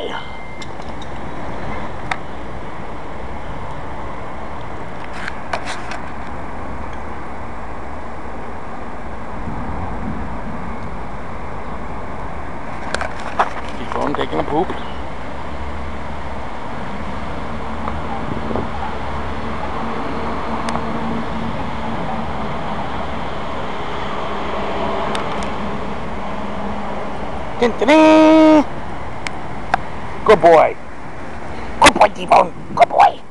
Keep on taking a poop. Dun -dun -dun! Good boy. Good boy, T-Bone. Good boy.